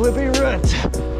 slippy rut.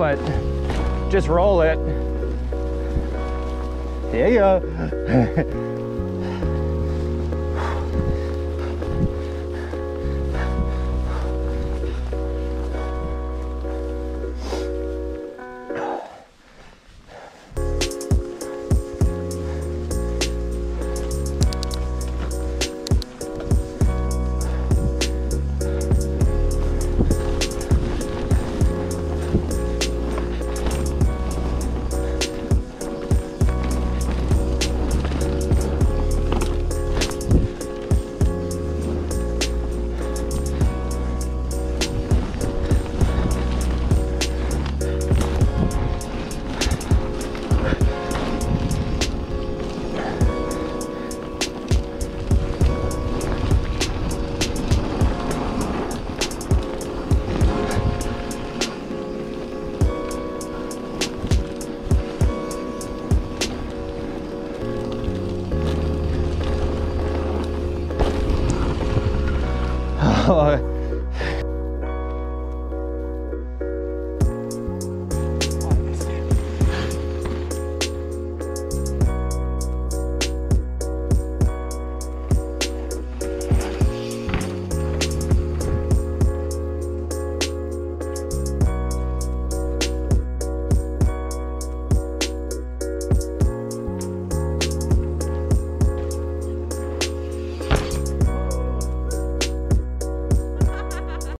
but just roll it. Yeah. rồi.